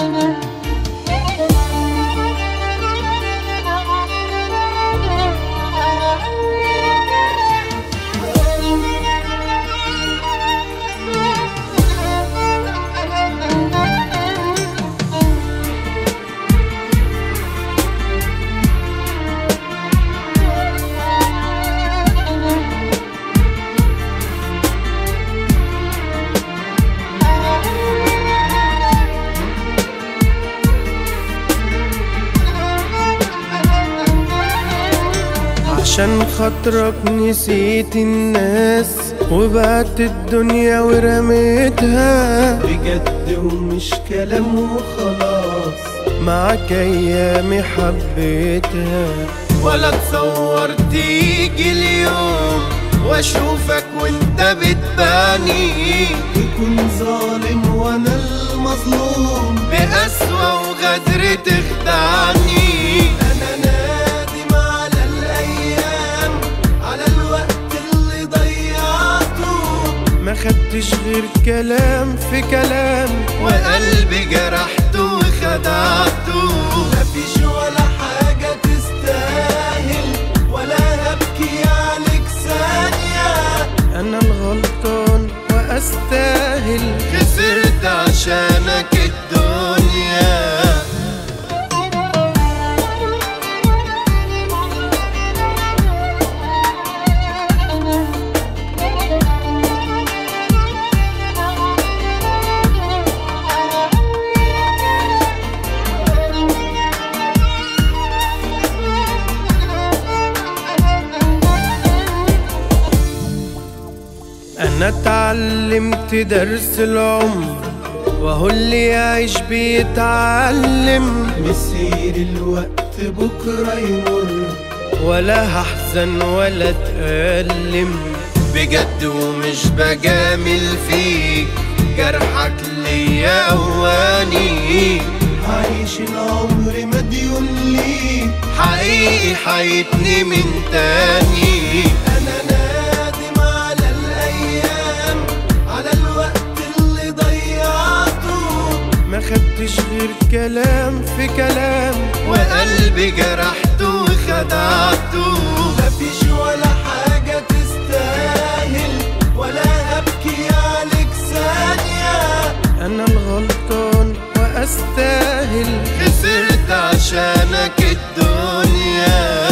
Müzik عشان خاطرك نسيت الناس وبعت الدنيا ورميتها. بجد ومش كلام وخلاص. معاك أيامي حبيتها. ولا تصور تيجي اليوم وأشوفك وأنت بتباني. تكون ظالم وأنا المظلوم. بقسوة وغدر تخدعني خدتش غير كلام في كلام. وقلبي جرحته وخدعته. مفيش ولا حاجة تستاهل ولا هبكي عليك ثانية. أنا الغلطان وأستاهل. خسرت أنا اتعلمت درس العمر وهو اللي يعيش بيتعلم. مسير الوقت بكرة يمر ولا هحزن ولا اتألم بجد ومش بجامل فيك جرحك ليا اواني عايش العمر مديون ليك. حقيقي حيتني من تاني خدتش غير كلام في كلام. وقلبي جرحته وخدعته مفيش ولا حاجة تستاهل ولا هبكي عليك ثانية. أنا الغلطان وأستاهل. خسرت عشانك الدنيا.